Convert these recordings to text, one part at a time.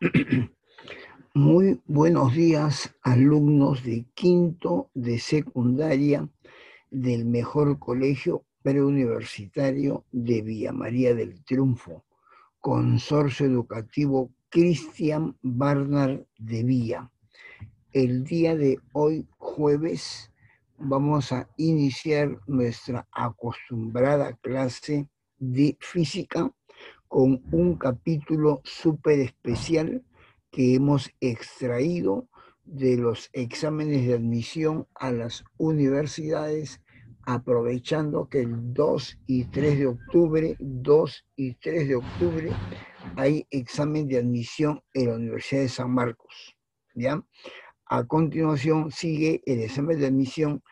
Muy buenos días, alumnos de quinto de secundaria del mejor colegio preuniversitario de Villa María del Triunfo, Consorcio Educativo Cristian Barnard de Villa. El día de hoy, jueves, vamos a iniciar nuestra acostumbrada clase de física con un capítulo súper especial que hemos extraído de los exámenes de admisión a las universidades, aprovechando que el 2 y 3 de octubre, 2 y 3 de octubre, hay examen de admisión en la Universidad de San Marcos. ¿ya? A continuación sigue el examen de admisión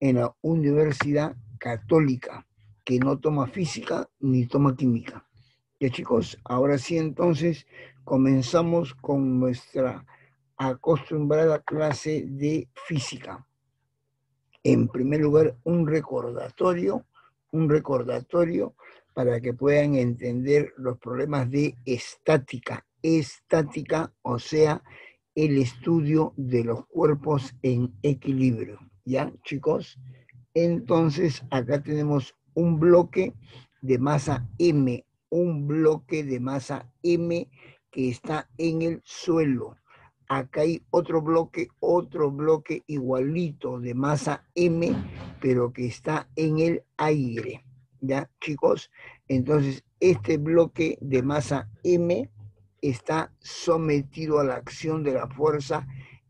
en la Universidad Católica, que no toma física ni toma química. Ya chicos, ahora sí entonces comenzamos con nuestra acostumbrada clase de física. En primer lugar, un recordatorio, un recordatorio para que puedan entender los problemas de estática. Estática, o sea, el estudio de los cuerpos en equilibrio. ¿Ya, chicos? Entonces, acá tenemos un bloque de masa M, un bloque de masa M que está en el suelo. Acá hay otro bloque, otro bloque igualito de masa M, pero que está en el aire. ¿Ya, chicos? Entonces, este bloque de masa M está sometido a la acción de la fuerza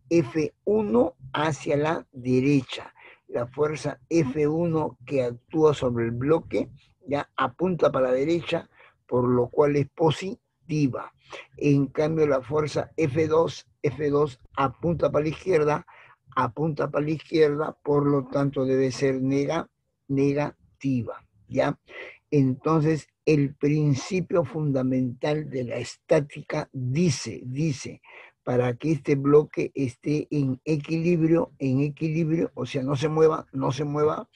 F1 hacia la derecha. La fuerza F1 que actúa sobre el bloque ya apunta para la derecha, por lo cual es positiva. En cambio, la fuerza F2, F2 apunta para la izquierda, apunta para la izquierda, por lo tanto debe ser nega, negativa, ¿ya? Entonces, el principio fundamental de la estática dice, dice, para que este bloque esté en equilibrio, en equilibrio, o sea, no se mueva, no se mueva,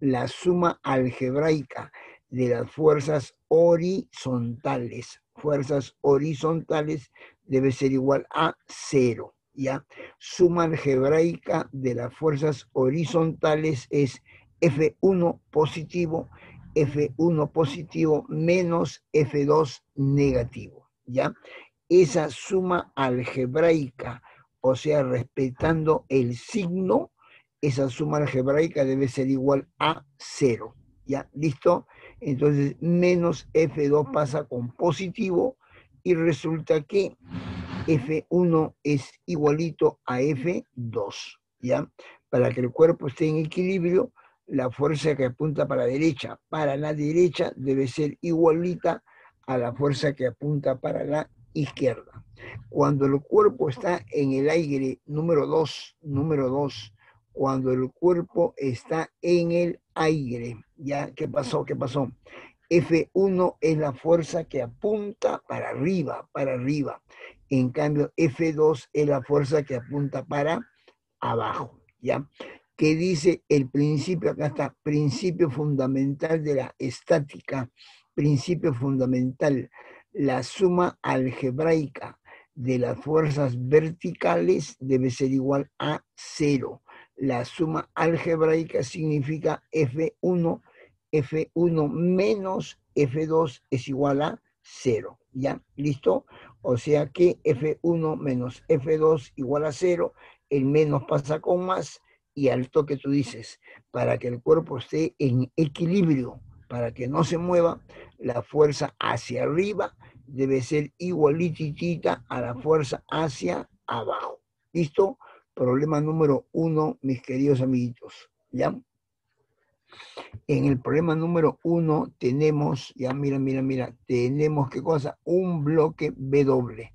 la suma algebraica de las fuerzas horizontales fuerzas horizontales debe ser igual a cero. ¿ya? Suma algebraica de las fuerzas horizontales es F1 positivo, F1 positivo menos F2 negativo. ¿ya? Esa suma algebraica, o sea, respetando el signo, esa suma algebraica debe ser igual a cero. ¿Ya? ¿Listo? Entonces, menos F2 pasa con positivo y resulta que F1 es igualito a F2, ¿ya? Para que el cuerpo esté en equilibrio, la fuerza que apunta para la derecha, para la derecha debe ser igualita a la fuerza que apunta para la izquierda. Cuando el cuerpo está en el aire número 2, número 2, cuando el cuerpo está en el aire. ¿Ya? ¿Qué pasó? ¿Qué pasó? F1 es la fuerza que apunta para arriba, para arriba. En cambio, F2 es la fuerza que apunta para abajo. ¿Ya? ¿Qué dice el principio? Acá está, principio fundamental de la estática. Principio fundamental. La suma algebraica de las fuerzas verticales debe ser igual a cero la suma algebraica significa F1, F1 menos F2 es igual a 0. ¿Ya? ¿Listo? O sea que F1 menos F2 igual a 0, el menos pasa con más y al toque tú dices, para que el cuerpo esté en equilibrio, para que no se mueva, la fuerza hacia arriba debe ser igualitita a la fuerza hacia abajo. ¿Listo? Problema número uno, mis queridos amiguitos, ¿ya? En el problema número uno tenemos, ya mira, mira, mira, tenemos qué cosa, un bloque W.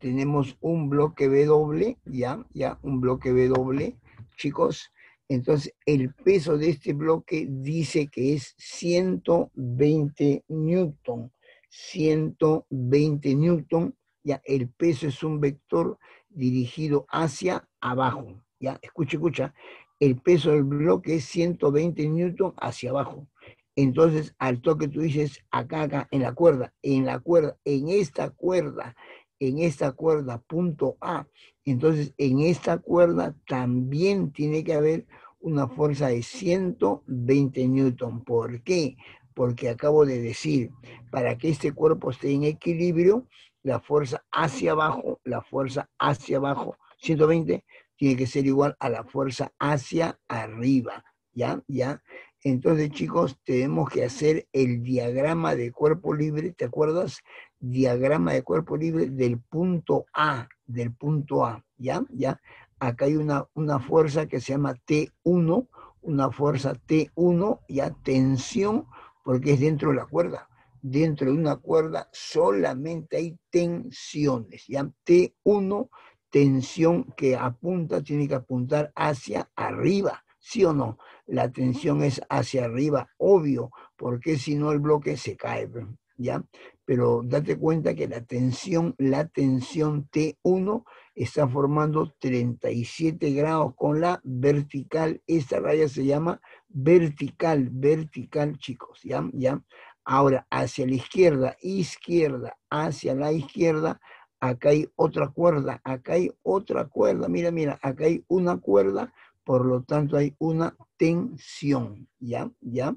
Tenemos un bloque W, ya, ya, un bloque W, chicos. Entonces, el peso de este bloque dice que es 120 newton. 120 newton, ya, el peso es un vector dirigido hacia abajo. ¿ya? Escucha, escucha. El peso del bloque es 120 newton hacia abajo. Entonces, al toque tú dices, acá, acá, en la cuerda, en la cuerda, en esta cuerda, en esta cuerda punto A, entonces en esta cuerda también tiene que haber una fuerza de 120 newton. ¿Por qué? Porque acabo de decir, para que este cuerpo esté en equilibrio, la fuerza hacia abajo, la fuerza hacia abajo, 120, tiene que ser igual a la fuerza hacia arriba. ¿Ya? ¿Ya? Entonces, chicos, tenemos que hacer el diagrama de cuerpo libre, ¿te acuerdas? Diagrama de cuerpo libre del punto A, del punto A, ¿ya? ¿Ya? Acá hay una, una fuerza que se llama T1, una fuerza T1, ya tensión, porque es dentro de la cuerda. Dentro de una cuerda solamente hay tensiones, ¿ya? T1, tensión que apunta, tiene que apuntar hacia arriba, ¿sí o no? la tensión es hacia arriba, obvio, porque si no el bloque se cae, ¿ya? Pero date cuenta que la tensión, la tensión T1 está formando 37 grados con la vertical. Esta raya se llama vertical, vertical, chicos, ¿ya? ¿ya? Ahora, hacia la izquierda, izquierda, hacia la izquierda, acá hay otra cuerda, acá hay otra cuerda, mira, mira, acá hay una cuerda por lo tanto hay una tensión, ¿ya? ¿Ya?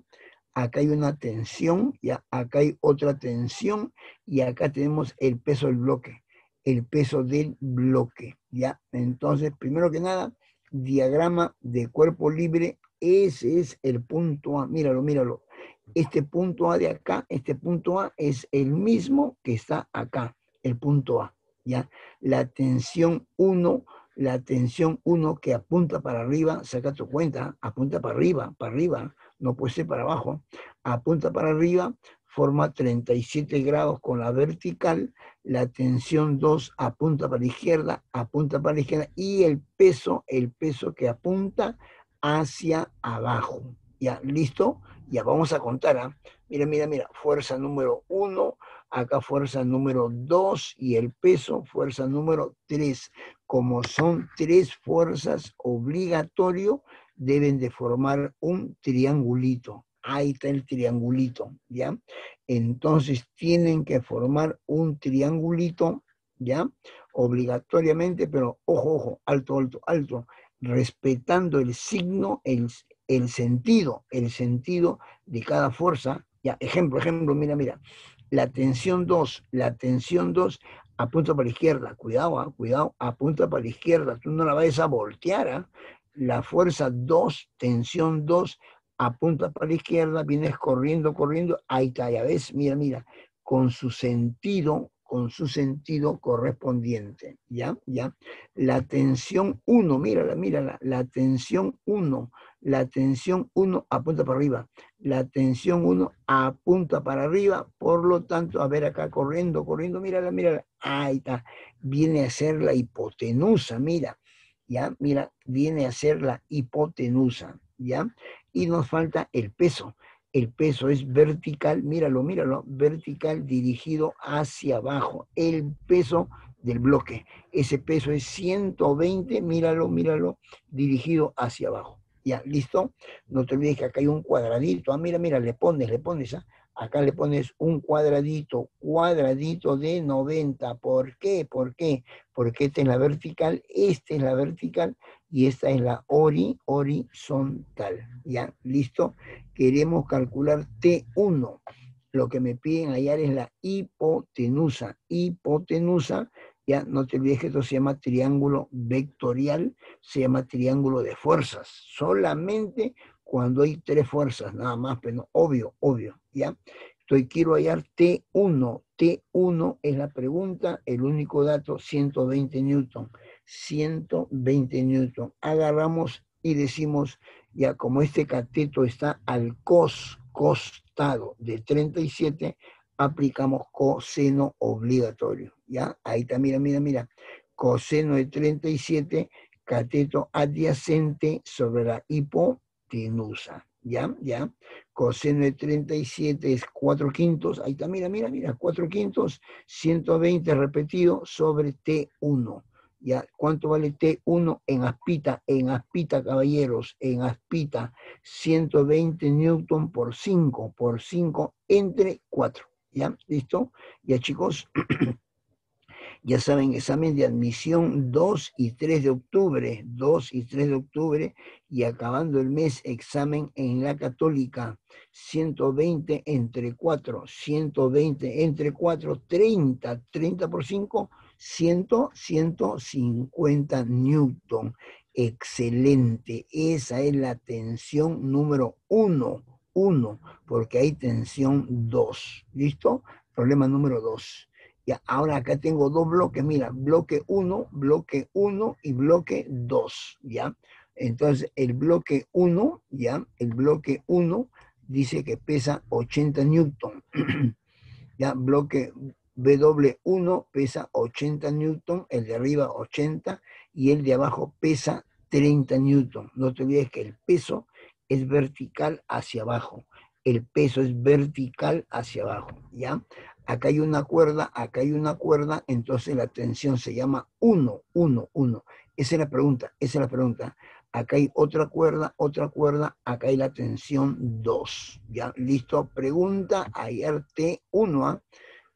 Acá hay una tensión, ¿ya? Acá hay otra tensión y acá tenemos el peso del bloque, el peso del bloque, ¿ya? Entonces, primero que nada, diagrama de cuerpo libre, ese es el punto A, míralo, míralo. Este punto A de acá, este punto A es el mismo que está acá, el punto A, ¿ya? La tensión 1 la tensión 1 que apunta para arriba, saca tu cuenta, apunta para arriba, para arriba, no puede ser para abajo, apunta para arriba, forma 37 grados con la vertical, la tensión 2 apunta para la izquierda, apunta para la izquierda, y el peso, el peso que apunta hacia abajo. Ya, listo, ya vamos a contar. ¿ah? Mira, mira, mira, fuerza número 1, acá fuerza número 2 y el peso, fuerza número 3 como son tres fuerzas obligatorio, deben de formar un triangulito. Ahí está el triangulito, ¿ya? Entonces tienen que formar un triangulito, ¿ya? Obligatoriamente, pero ojo, ojo, alto, alto, alto, respetando el signo, el, el sentido, el sentido de cada fuerza. Ya, ejemplo, ejemplo, mira, mira. La tensión 2, la tensión 2 apunta para la izquierda, cuidado, ah, cuidado, apunta para la izquierda, tú no la vayas a voltear, ah. la fuerza 2, tensión 2, apunta para la izquierda, vienes corriendo, corriendo, ahí está, ya ves, mira, mira, con su sentido, con su sentido correspondiente, ¿ya? ¿Ya? La tensión 1, mírala, mírala, la tensión 1, la tensión 1 apunta para arriba, la tensión 1 apunta para arriba, por lo tanto, a ver acá corriendo, corriendo, mírala, mírala, ahí está, viene a ser la hipotenusa, mira, ya, mira, viene a ser la hipotenusa, ya, y nos falta el peso, el peso es vertical, míralo, míralo, vertical dirigido hacia abajo, el peso del bloque, ese peso es 120, míralo, míralo, dirigido hacia abajo. Ya, ¿listo? No te olvides que acá hay un cuadradito. Ah, mira, mira, le pones, le pones, ¿ah? acá le pones un cuadradito, cuadradito de 90. ¿Por qué? ¿Por qué? Porque esta es la vertical, esta es la vertical y esta es la ori, horizontal. ¿Ya? ¿Listo? Queremos calcular T1. Lo que me piden hallar es la hipotenusa. Hipotenusa ya no te olvides que esto se llama triángulo vectorial, se llama triángulo de fuerzas. Solamente cuando hay tres fuerzas, nada más, pero obvio, obvio, ¿ya? Entonces quiero hallar T1. T1 es la pregunta, el único dato, 120 newton. 120 newton. Agarramos y decimos, ya como este cateto está al cos, costado de 37, aplicamos coseno obligatorio. ¿Ya? Ahí está, mira, mira, mira. Coseno de 37, cateto adyacente sobre la hipotenusa. ¿Ya? ¿Ya? Coseno de 37 es 4 quintos. Ahí está, mira, mira, mira. 4 quintos, 120 repetido sobre T1. ¿Ya? ¿Cuánto vale T1 en aspita? En aspita, caballeros, en aspita, 120 newton por 5, por 5 entre 4. ¿Ya? ¿Listo? Ya chicos. ya saben, examen de admisión 2 y 3 de octubre, 2 y 3 de octubre, y acabando el mes, examen en la católica, 120 entre 4, 120 entre 4, 30, 30 por 5, 100, 150 newton. Excelente, esa es la tensión número 1, 1, porque hay tensión 2. ¿Listo? Problema número 2. Ya, ahora acá tengo dos bloques, mira, bloque 1, bloque 1 y bloque 2, ¿ya? Entonces, el bloque 1, ¿ya? El bloque 1 dice que pesa 80 newton. ya, bloque W1 pesa 80 newton, el de arriba 80 y el de abajo pesa 30 newton. No te olvides que el peso es vertical hacia abajo. El peso es vertical hacia abajo, ¿ya? Acá hay una cuerda, acá hay una cuerda, entonces la tensión se llama 1, 1, 1. Esa es la pregunta, esa es la pregunta. Acá hay otra cuerda, otra cuerda, acá hay la tensión 2. ¿Ya? ¿Listo? Pregunta, ayer T1, ¿ah?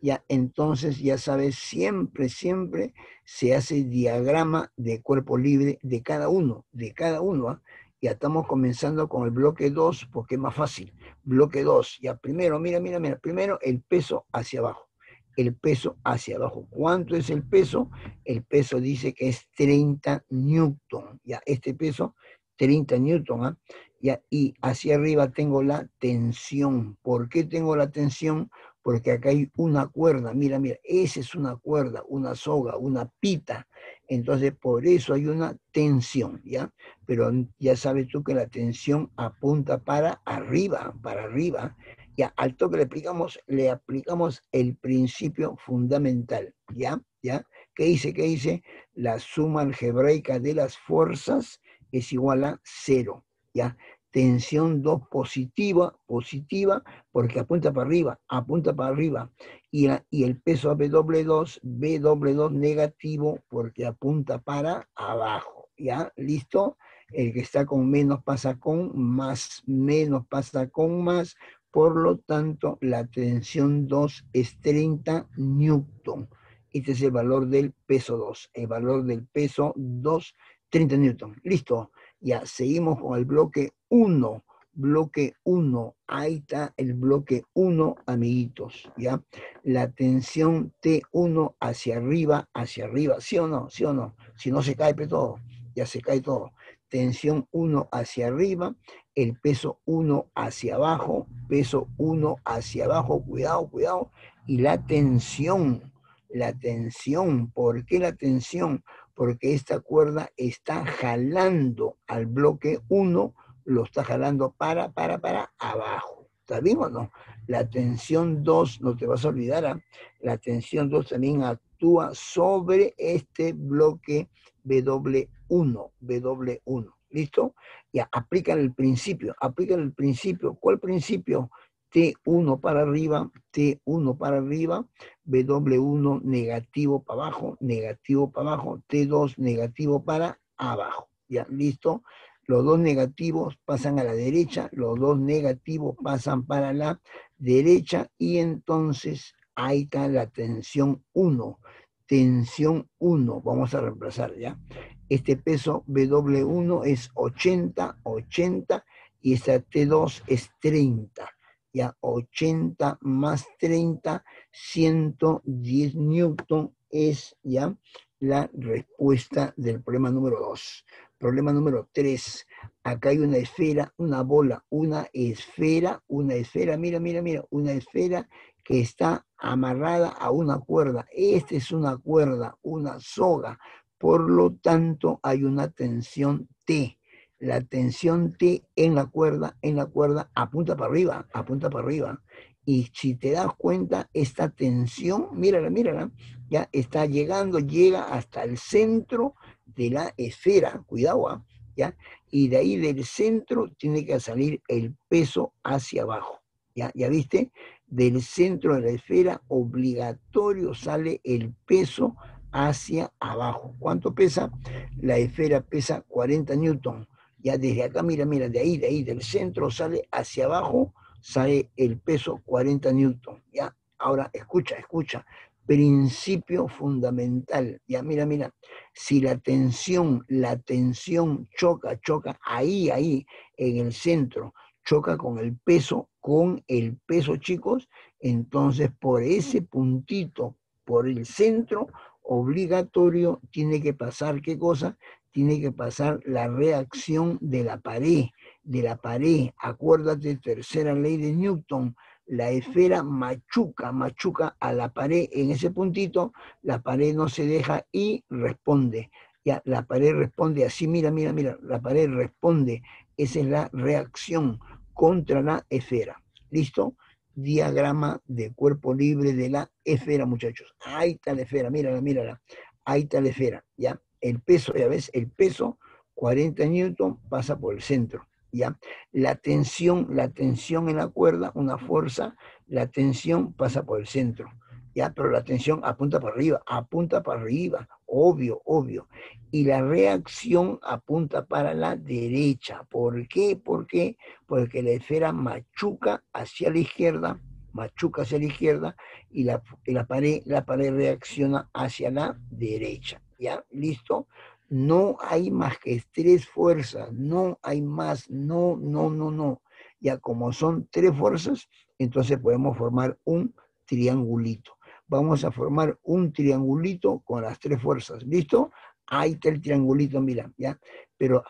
Ya, entonces ya sabes, siempre, siempre se hace diagrama de cuerpo libre de cada uno, de cada uno. ¿ah? Ya estamos comenzando con el bloque 2 porque es más fácil. Bloque 2, ya primero, mira, mira, mira, primero el peso hacia abajo. El peso hacia abajo. ¿Cuánto es el peso? El peso dice que es 30 newton. Ya, este peso, 30 newton. ¿ah? Ya, y hacia arriba tengo la tensión. ¿Por qué tengo la tensión? Porque acá hay una cuerda. Mira, mira, esa es una cuerda, una soga, una pita entonces, por eso hay una tensión, ¿ya? Pero ya sabes tú que la tensión apunta para arriba, para arriba. Ya, al toque le aplicamos, le aplicamos el principio fundamental, ¿ya? ¿Ya? ¿Qué dice? ¿Qué dice? La suma algebraica de las fuerzas es igual a cero, ¿ya? Tensión 2 positiva, positiva, porque apunta para arriba, apunta para arriba. Y, y el peso BW2, BW2 negativo, porque apunta para abajo. ¿Ya? ¿Listo? El que está con menos pasa con más, menos pasa con más. Por lo tanto, la tensión 2 es 30 newton. Este es el valor del peso 2. El valor del peso 2, 30 newton. Listo. Ya, seguimos con el bloque 1. Bloque 1. Ahí está el bloque 1, amiguitos. ¿Ya? La tensión T1 hacia arriba, hacia arriba. ¿Sí o no? ¿Sí o no? Si no se cae todo. Ya se cae todo. Tensión 1 hacia arriba, el peso 1 hacia abajo, peso 1 hacia abajo, cuidado, cuidado. Y la tensión, la tensión, ¿por qué la tensión? Porque esta cuerda está jalando al bloque 1, lo está jalando para, para, para abajo. ¿Está bien o no? La tensión 2, no te vas a olvidar, ¿ah? la tensión 2 también actúa sobre este bloque W1, W1. ¿Listo? Ya, aplican el principio, aplican el principio. ¿Cuál principio? T1 para arriba, T1 para arriba, W1 negativo para abajo, negativo para abajo, T2 negativo para abajo. ¿Ya? ¿Listo? Los dos negativos pasan a la derecha, los dos negativos pasan para la derecha y entonces ahí está la tensión 1. Tensión 1, vamos a reemplazar ya. Este peso W1 es 80, 80 y esta T2 es 30 ya 80 más 30, 110 newton es ya la respuesta del problema número 2. Problema número 3. Acá hay una esfera, una bola, una esfera, una esfera, mira, mira, mira, una esfera que está amarrada a una cuerda. Esta es una cuerda, una soga. Por lo tanto, hay una tensión T la tensión T en la cuerda, en la cuerda, apunta para arriba, apunta para arriba. Y si te das cuenta, esta tensión, mírala, mírala, ya está llegando, llega hasta el centro de la esfera, cuidado, ¿ah? ¿ya? Y de ahí del centro tiene que salir el peso hacia abajo, ¿ya? ¿Ya viste? Del centro de la esfera obligatorio sale el peso hacia abajo. ¿Cuánto pesa? La esfera pesa 40 newton ya desde acá, mira, mira, de ahí, de ahí, del centro sale hacia abajo, sale el peso 40 newton. Ya, ahora escucha, escucha. principio fundamental. Ya, mira, mira, si la tensión, la tensión choca, choca ahí, ahí, en el centro, choca con el peso, con el peso, chicos, entonces por ese puntito, por el centro, obligatorio, tiene que pasar, ¿qué cosa? Tiene que pasar la reacción de la pared, de la pared. Acuérdate, tercera ley de Newton, la esfera machuca, machuca a la pared en ese puntito, la pared no se deja y responde. Ya, la pared responde así, mira, mira, mira, la pared responde. Esa es la reacción contra la esfera. ¿Listo? Diagrama de cuerpo libre de la esfera, muchachos. Ahí está la esfera, mírala, mírala. Ahí está la esfera, ¿ya? El peso, ya ves, el peso, 40 newton, pasa por el centro. ¿ya? La tensión, la tensión en la cuerda, una fuerza, la tensión pasa por el centro, ¿ya? Pero la tensión apunta para arriba, apunta para arriba, obvio, obvio. Y la reacción apunta para la derecha. ¿Por qué? ¿Por qué? Porque la esfera machuca hacia la izquierda, machuca hacia la izquierda y la, la, pared, la pared reacciona hacia la derecha. ¿Ya? ¿Listo? No hay más que tres fuerzas, no hay más, no, no, no, no. Ya como son tres fuerzas, entonces podemos formar un triangulito. Vamos a formar un triangulito con las tres fuerzas. ¿Listo? Ahí está el triangulito, mira, ¿ya? Pero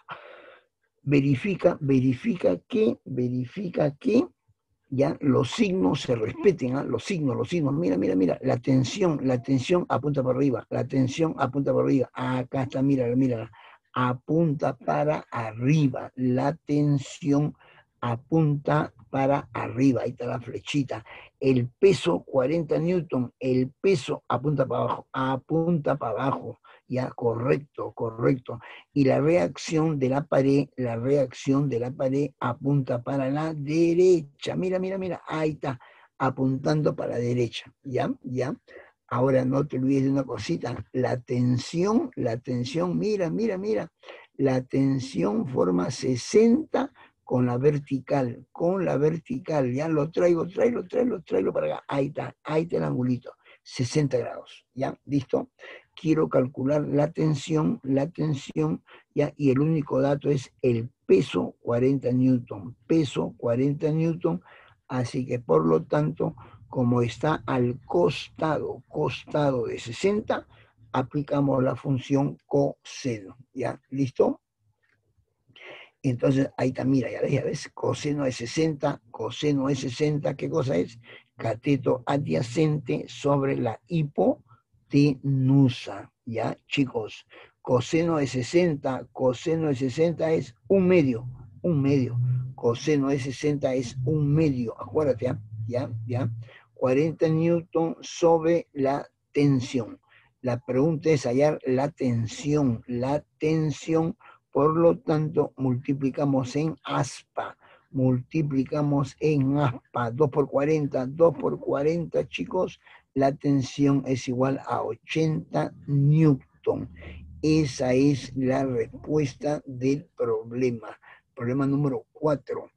verifica, verifica que, verifica que ya los signos se respeten, ¿ah? los signos, los signos, mira, mira, mira, la tensión, la tensión apunta para arriba, la tensión apunta para arriba, acá está, mira, mira, apunta para arriba, la tensión apunta para arriba, ahí está la flechita, el peso 40 newton, el peso apunta para abajo, apunta para abajo, ya, correcto, correcto. Y la reacción de la pared, la reacción de la pared apunta para la derecha. Mira, mira, mira, ahí está, apuntando para la derecha, ¿ya? ¿Ya? Ahora no te olvides de una cosita, la tensión, la tensión, mira, mira, mira, la tensión forma 60 con la vertical, con la vertical, ya lo traigo, traigo, traigo, traigo para acá, ahí está, ahí está el angulito, 60 grados, ¿ya? ¿Listo? quiero calcular la tensión, la tensión, ya, y el único dato es el peso 40 newton, peso 40 newton, así que por lo tanto, como está al costado, costado de 60, aplicamos la función coseno, ¿ya? ¿Listo? Entonces, ahí está, mira, ya ves, ya ves, coseno es 60, coseno es 60, ¿qué cosa es? Cateto adyacente sobre la hipo, hipotenusa, ¿ya? Chicos, coseno de 60, coseno de 60 es un medio, un medio. Coseno de 60 es un medio, acuérdate, ¿ya? ¿ya? ¿ya? 40 newton sobre la tensión. La pregunta es hallar la tensión, la tensión, por lo tanto, multiplicamos en aspa, multiplicamos en aspa, 2 por 40, 2 por 40, chicos, la tensión es igual a 80 newton. Esa es la respuesta del problema. Problema número 4.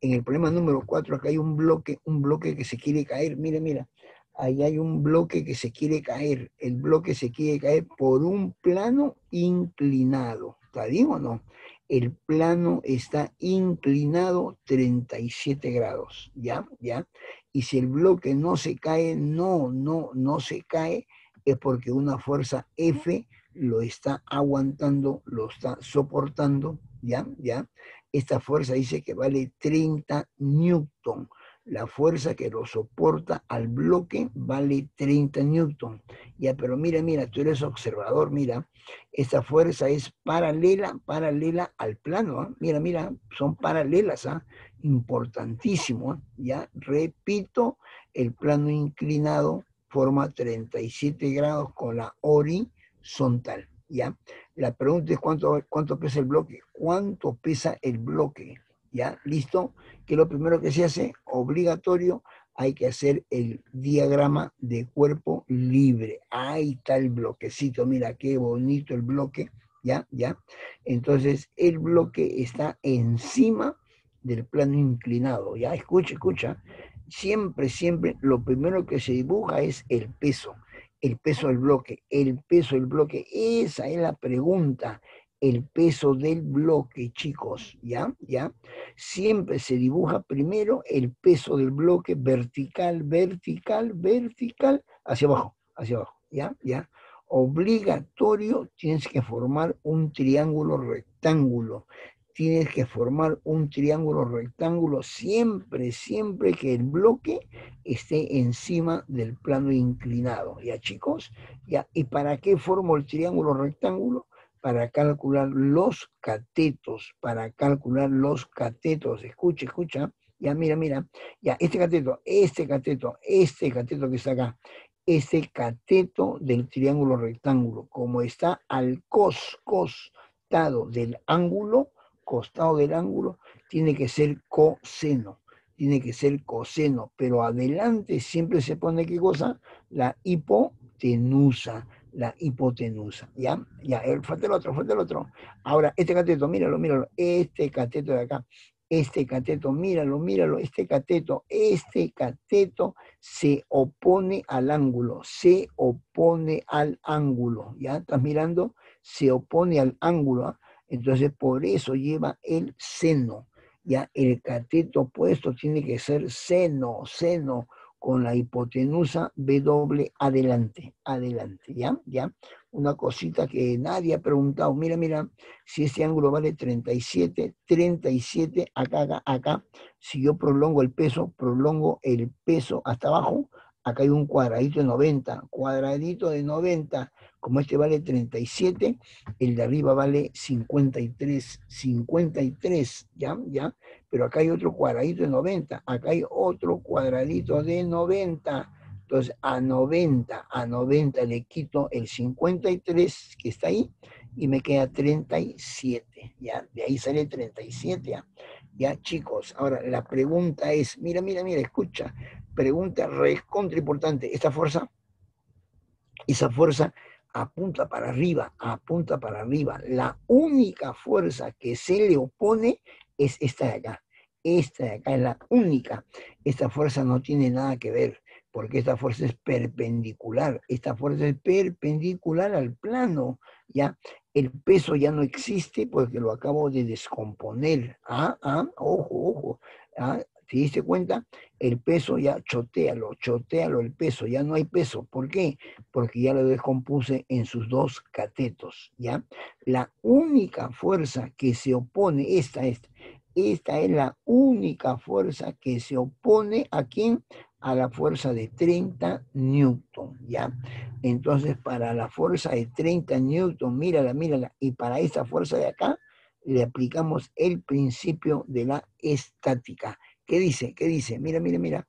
En el problema número 4 acá hay un bloque, un bloque que se quiere caer. Mira, mira, ahí hay un bloque que se quiere caer. El bloque se quiere caer por un plano inclinado. ¿Está bien o no? El plano está inclinado 37 grados. ¿Ya? ¿Ya? y si el bloque no se cae, no, no, no se cae, es porque una fuerza F lo está aguantando, lo está soportando, ¿ya? ¿ya? Esta fuerza dice que vale 30 newton. La fuerza que lo soporta al bloque vale 30 newton. Ya, pero mira, mira, tú eres observador, mira, esta fuerza es paralela, paralela al plano. ¿ah? Mira, mira, son paralelas, ¿ah? importantísimo. ¿eh? Ya repito, el plano inclinado forma 37 grados con la horizontal. ¿ya? La pregunta es cuánto, cuánto pesa el bloque. ¿Cuánto pesa el bloque? ¿Ya? ¿Listo? Que lo primero que se hace, obligatorio, hay que hacer el diagrama de cuerpo libre. Ahí está el bloquecito, mira qué bonito el bloque, ¿ya? ¿Ya? Entonces, el bloque está encima del plano inclinado. Ya, escucha, escucha. Siempre, siempre, lo primero que se dibuja es el peso. El peso del bloque, el peso del bloque, esa es la pregunta el peso del bloque, chicos, ¿ya? ¿ya? Siempre se dibuja primero el peso del bloque vertical, vertical, vertical, hacia abajo, hacia abajo, ¿ya? ¿ya? Obligatorio, tienes que formar un triángulo rectángulo. Tienes que formar un triángulo rectángulo siempre, siempre que el bloque esté encima del plano inclinado. ¿Ya, chicos? ¿Ya? ¿Y para qué formo el triángulo rectángulo? Para calcular los catetos, para calcular los catetos. Escucha, escucha. Ya, mira, mira. Ya, este cateto, este cateto, este cateto que está acá, este cateto del triángulo rectángulo, como está al cos, costado del ángulo, costado del ángulo, tiene que ser coseno. Tiene que ser coseno, pero adelante siempre se pone qué cosa? La hipotenusa la hipotenusa, ¿ya? Ya, el, falta el otro, falta el otro. Ahora, este cateto, míralo, míralo, este cateto de acá, este cateto, míralo, míralo, este cateto, este cateto se opone al ángulo, se opone al ángulo, ¿ya? ¿Estás mirando? Se opone al ángulo, ¿ah? entonces por eso lleva el seno, ¿ya? El cateto opuesto tiene que ser seno, seno, con la hipotenusa W adelante, adelante, ¿ya? ¿ya? Una cosita que nadie ha preguntado, mira, mira, si este ángulo vale 37, 37, acá, acá, acá, si yo prolongo el peso, prolongo el peso hasta abajo, acá hay un cuadradito de 90, cuadradito de 90, como este vale 37, el de arriba vale 53, 53, ¿ya? ¿ya? Pero acá hay otro cuadradito de 90, acá hay otro cuadradito de 90, entonces a 90, a 90 le quito el 53 que está ahí y me queda 37, ¿ya? De ahí sale 37, ¿ya? Ya, chicos, ahora la pregunta es, mira, mira, mira, escucha, pregunta re contra importante, esta fuerza, esa fuerza apunta para arriba, apunta para arriba. La única fuerza que se le opone es esta de acá. Esta de acá es la única. Esta fuerza no tiene nada que ver, porque esta fuerza es perpendicular. Esta fuerza es perpendicular al plano, ¿ya? El peso ya no existe porque lo acabo de descomponer. Ah, ah, ojo, ojo. Ah, ¿Te diste cuenta? El peso ya chotealo, chotealo el peso, ya no hay peso. ¿Por qué? Porque ya lo descompuse en sus dos catetos, ¿ya? La única fuerza que se opone, esta, esta, esta es la única fuerza que se opone a quién? A la fuerza de 30 newton, ¿ya? Entonces, para la fuerza de 30 newton, mírala, mírala, y para esta fuerza de acá, le aplicamos el principio de la estática ¿Qué dice? ¿Qué dice? Mira, mira, mira.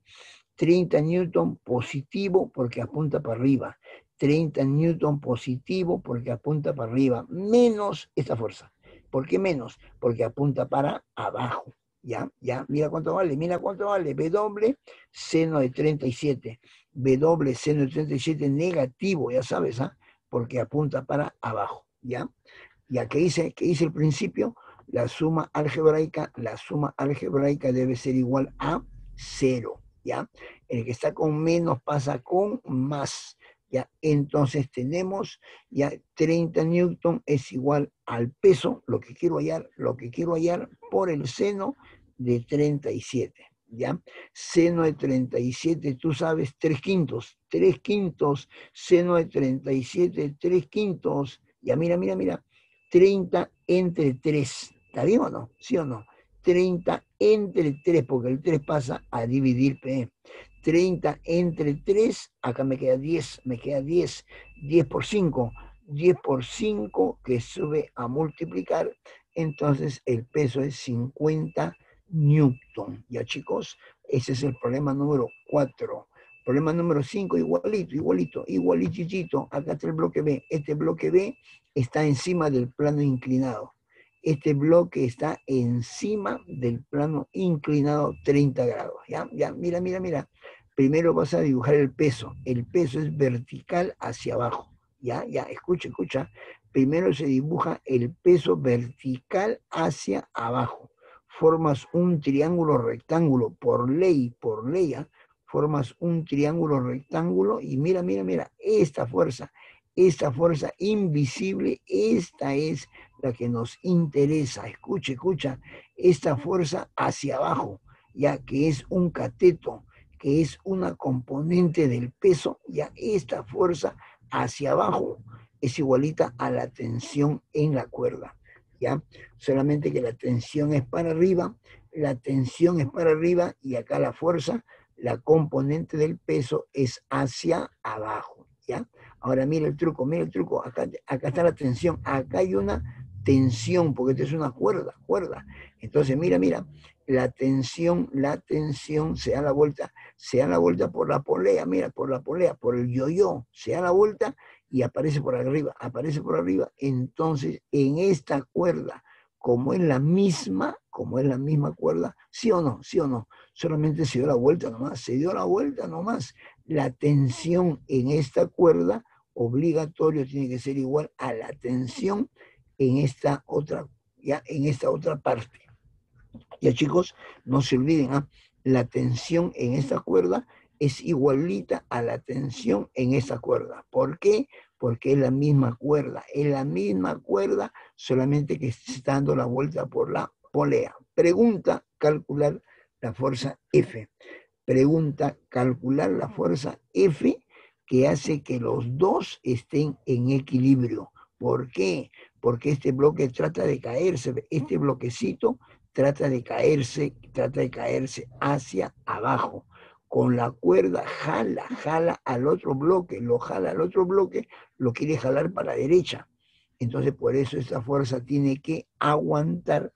30 newton positivo porque apunta para arriba. 30 newton positivo porque apunta para arriba. Menos esta fuerza. ¿Por qué menos? Porque apunta para abajo. ¿Ya? ¿Ya? Mira cuánto vale. Mira cuánto vale. W seno de 37. W seno de 37 negativo, ya sabes, ¿ah? Porque apunta para abajo. ¿Ya? ¿Ya qué dice? ¿Qué dice el principio? La suma algebraica, la suma algebraica debe ser igual a cero, ¿ya? El que está con menos pasa con más, ¿ya? Entonces tenemos ya 30 newton es igual al peso, lo que quiero hallar, lo que quiero hallar por el seno de 37, ¿ya? Seno de 37, tú sabes, 3 quintos, 3 quintos, seno de 37, 3 quintos, ya mira, mira, mira, 30 entre 3, ¿Está bien o no? ¿Sí o no? 30 entre 3, porque el 3 pasa a dividir P. 30 entre 3, acá me queda 10, me queda 10, 10 por 5, 10 por 5 que sube a multiplicar, entonces el peso es 50 newton. Ya chicos, ese es el problema número 4. Problema número 5, igualito, igualito, igualitito. Acá está el bloque B. Este bloque B está encima del plano inclinado este bloque está encima del plano inclinado 30 grados. ¿ya? ya, mira, mira, mira. Primero vas a dibujar el peso. El peso es vertical hacia abajo. Ya, ya, escucha, escucha. Primero se dibuja el peso vertical hacia abajo. Formas un triángulo rectángulo por ley, por ley, ¿ya? formas un triángulo rectángulo y mira, mira, mira, esta fuerza, esta fuerza invisible, esta es la que nos interesa. Escucha, escucha, esta fuerza hacia abajo, ya que es un cateto, que es una componente del peso, ya esta fuerza hacia abajo es igualita a la tensión en la cuerda, ¿ya? Solamente que la tensión es para arriba, la tensión es para arriba y acá la fuerza, la componente del peso es hacia abajo, ¿ya? Ahora mira el truco, mira el truco, acá, acá está la tensión, acá hay una tensión, porque esto es una cuerda, cuerda. Entonces, mira, mira, la tensión, la tensión se da la vuelta, se da la vuelta por la polea, mira, por la polea, por el yo-yo, se da la vuelta y aparece por arriba, aparece por arriba. Entonces, en esta cuerda, como es la misma, como es la misma cuerda, sí o no, sí o no, solamente se dio la vuelta nomás, se dio la vuelta nomás. La tensión en esta cuerda obligatorio tiene que ser igual a la tensión en esta otra, ya en esta otra parte. Ya chicos, no se olviden, ¿ah? la tensión en esta cuerda es igualita a la tensión en esta cuerda. ¿Por qué? Porque es la misma cuerda, es la misma cuerda, solamente que se está dando la vuelta por la polea. Pregunta, calcular la fuerza F. Pregunta, calcular la fuerza F que hace que los dos estén en equilibrio. ¿Por qué? Porque este bloque trata de caerse, este bloquecito trata de caerse, trata de caerse hacia abajo con la cuerda jala, jala al otro bloque, lo jala al otro bloque, lo quiere jalar para la derecha. Entonces por eso esta fuerza tiene que aguantar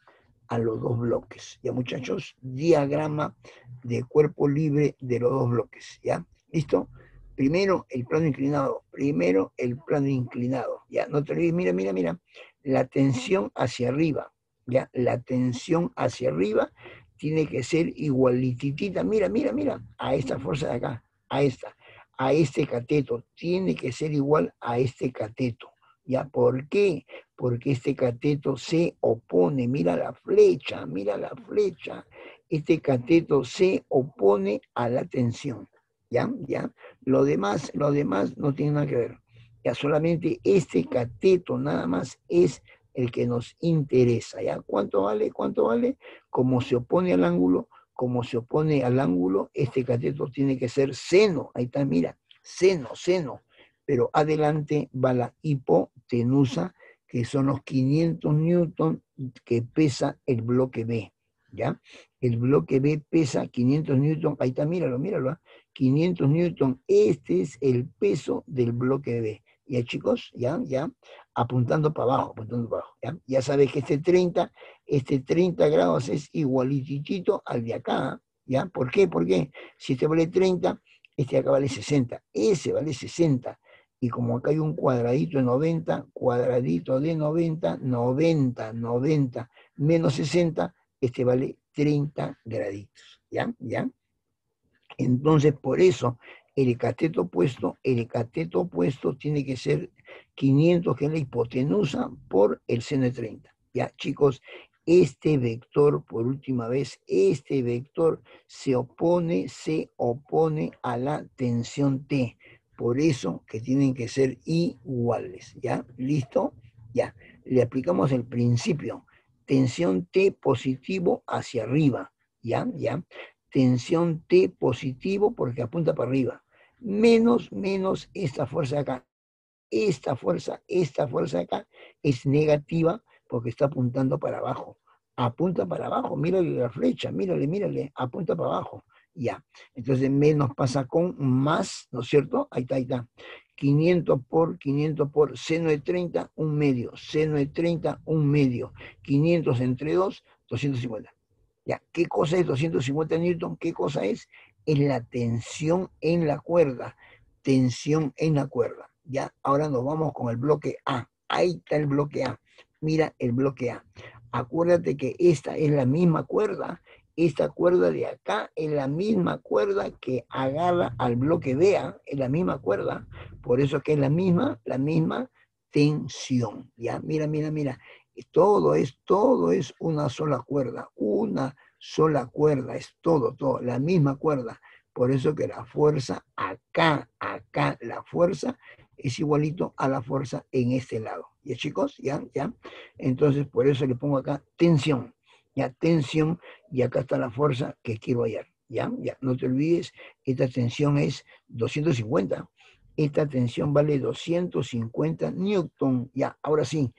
a los dos bloques. Ya muchachos, diagrama de cuerpo libre de los dos bloques. ¿Ya? ¿Listo? Primero el plano inclinado, primero el plano inclinado. Ya, no te olvides, mira, mira, mira, la tensión hacia arriba, ya, la tensión hacia arriba tiene que ser igualititita, mira, mira, mira, a esta fuerza de acá, a esta, a este cateto, tiene que ser igual a este cateto. ¿Ya? ¿Por qué? Porque este cateto se opone, mira la flecha, mira la flecha, este cateto se opone a la tensión. ¿Ya? ¿Ya? Lo demás, lo demás no tiene nada que ver. Ya solamente este cateto nada más es el que nos interesa. ¿ya? ¿Cuánto vale? ¿Cuánto vale? Como se opone al ángulo, como se opone al ángulo, este cateto tiene que ser seno. Ahí está, mira, seno, seno. Pero adelante va la hipotenusa, que son los 500 newton que pesa el bloque B. ¿Ya? El bloque B pesa 500 newton. Ahí está, míralo, míralo. 500 ¿ah? newton. Este es el peso del bloque B. ¿Ya, chicos? ¿Ya? ¿Ya? apuntando para abajo, apuntando para abajo. ¿ya? ya sabes que este 30, este 30 grados es igualitito al de acá, ¿ya? ¿Por qué? Porque si este vale 30, este acá vale 60, ese vale 60. Y como acá hay un cuadradito de 90, cuadradito de 90, 90, 90, menos 60, este vale 30 graditos, ¿ya? ¿Ya? Entonces, por eso, el cateto opuesto, el cateto opuesto tiene que ser 500, que es la hipotenusa, por el seno de 30. Ya, chicos, este vector, por última vez, este vector se opone, se opone a la tensión T. Por eso que tienen que ser iguales, ¿ya? ¿Listo? Ya. Le aplicamos el principio. Tensión T positivo hacia arriba, ¿ya? ¿Ya? Tensión T positivo porque apunta para arriba. Menos, menos esta fuerza acá esta fuerza, esta fuerza acá es negativa porque está apuntando para abajo. Apunta para abajo, mírale la flecha, mírale, mírale, apunta para abajo. Ya. Entonces menos pasa con más, ¿no es cierto? Ahí está, ahí está. 500 por 500 por seno de 30, un medio. Seno de 30, un medio. 500 entre 2, 250. Ya, ¿qué cosa es 250 newton? ¿Qué cosa es? Es la tensión en la cuerda. Tensión en la cuerda. Ya, ahora nos vamos con el bloque A. Ahí está el bloque A. Mira el bloque A. Acuérdate que esta es la misma cuerda. Esta cuerda de acá es la misma cuerda que agarra al bloque B, ¿ah? es la misma cuerda. Por eso que es la misma, la misma tensión. Ya, mira, mira, mira. Todo es, todo es una sola cuerda. Una sola cuerda, es todo, todo, la misma cuerda. Por eso que la fuerza acá, acá, la fuerza es igualito a la fuerza en este lado. ¿Ya chicos? ¿Ya? ¿Ya? Entonces, por eso le pongo acá tensión. Ya, tensión, y acá está la fuerza que quiero hallar. ¿Ya? Ya, no te olvides, esta tensión es 250. Esta tensión vale 250 newton. Ya, ahora sí,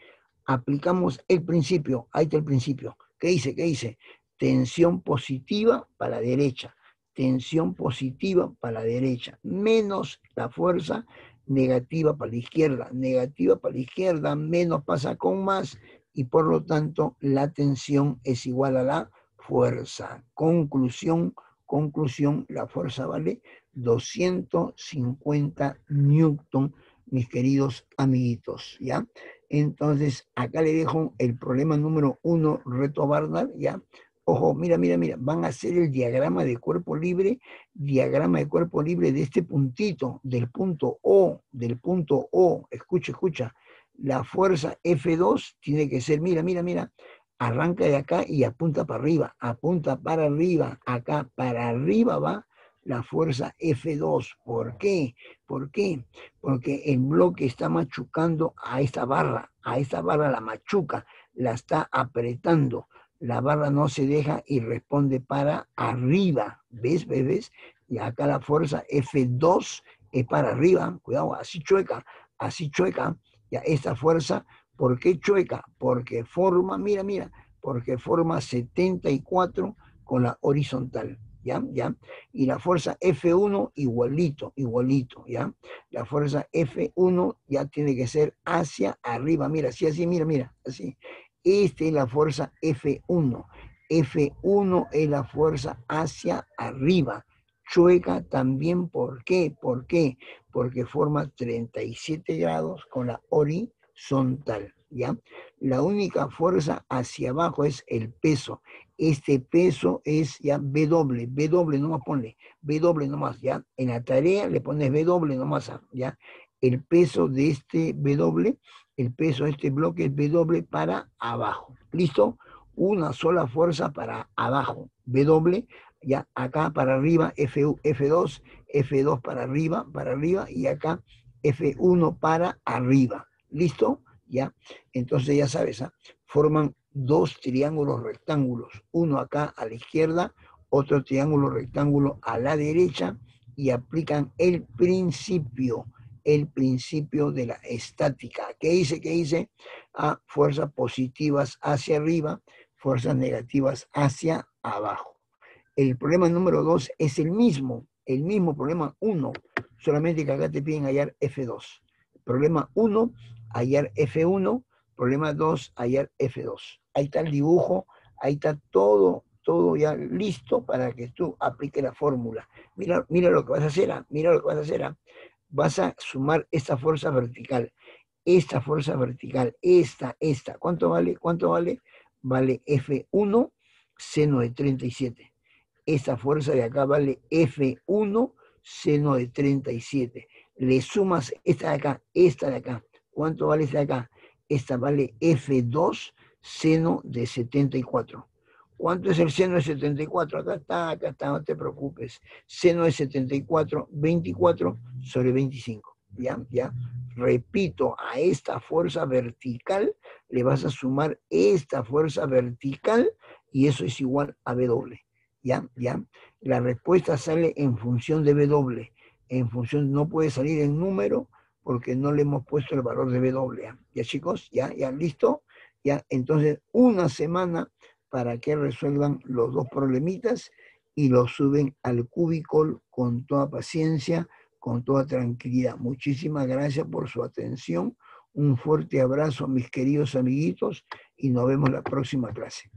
aplicamos el principio. Ahí está el principio. ¿Qué dice? ¿Qué dice? Tensión positiva para la derecha. Tensión positiva para la derecha. Menos la fuerza negativa para la izquierda. Negativa para la izquierda, menos pasa con más. Y por lo tanto, la tensión es igual a la fuerza. Conclusión, conclusión, la fuerza vale 250 newton, mis queridos amiguitos, ¿ya? Entonces, acá le dejo el problema número uno, reto Barnard, ¿ya? Ojo, mira, mira, mira, van a hacer el diagrama de cuerpo libre, diagrama de cuerpo libre de este puntito, del punto O, del punto O, escucha, escucha, la fuerza F2 tiene que ser, mira, mira, mira, arranca de acá y apunta para arriba, apunta para arriba, acá para arriba va la fuerza F2. ¿Por qué? ¿Por qué? Porque el bloque está machucando a esta barra, a esta barra la machuca, la está apretando. La barra no se deja y responde para arriba. ¿Ves? ¿Ves? Y acá la fuerza F2 es para arriba. Cuidado, así chueca, así chueca. Ya esta fuerza, ¿por qué chueca? Porque forma, mira, mira, porque forma 74 con la horizontal. ¿ya? ¿ya? Y la fuerza F1 igualito, igualito, ¿ya? La fuerza F1 ya tiene que ser hacia arriba, mira, así, así, mira, mira, así. Esta es la fuerza F1. F1 es la fuerza hacia arriba. Chueca también, ¿por qué? ¿Por qué? Porque forma 37 grados con la horizontal, ¿ya? La única fuerza hacia abajo es el peso este peso es ya W, W nomás ponle, W nomás, ¿ya? En la tarea le pones W nomás, ¿ya? El peso de este W, el peso de este bloque es W para abajo, ¿listo? Una sola fuerza para abajo, W, ya acá para arriba, F, F2, F2 para arriba, para arriba, y acá F1 para arriba, ¿listo? ¿Ya? Entonces ya sabes, ¿ah? forman dos triángulos rectángulos, uno acá a la izquierda, otro triángulo rectángulo a la derecha, y aplican el principio, el principio de la estática. ¿Qué dice? ¿Qué dice? A fuerzas positivas hacia arriba, fuerzas negativas hacia abajo. El problema número dos es el mismo, el mismo problema uno, solamente que acá te piden hallar F2. Problema 1, hallar F1, problema 2, hallar F2 ahí está el dibujo, ahí está todo, todo ya listo para que tú apliques la fórmula. Mira, mira lo que vas a hacer, ah, mira lo que vas a hacer. Ah. Vas a sumar esta fuerza vertical, esta fuerza vertical, esta, esta. ¿Cuánto vale? ¿Cuánto vale? Vale F1 seno de 37. Esta fuerza de acá vale F1 seno de 37. Le sumas esta de acá, esta de acá. ¿Cuánto vale esta de acá? Esta vale F2 seno de 74. ¿Cuánto es el seno de 74? Acá está, acá está, no te preocupes. Seno de 74, 24 sobre 25. ¿Ya? ¿Ya? Repito, a esta fuerza vertical le vas a sumar esta fuerza vertical y eso es igual a W. ¿Ya? ¿Ya? La respuesta sale en función de W. En función, no puede salir en número porque no le hemos puesto el valor de W. ¿Ya chicos? ¿Ya? ¿Ya? ¿Listo? ¿ya? Entonces, una semana para que resuelvan los dos problemitas y los suben al cubicol con toda paciencia, con toda tranquilidad. Muchísimas gracias por su atención. Un fuerte abrazo, mis queridos amiguitos, y nos vemos la próxima clase.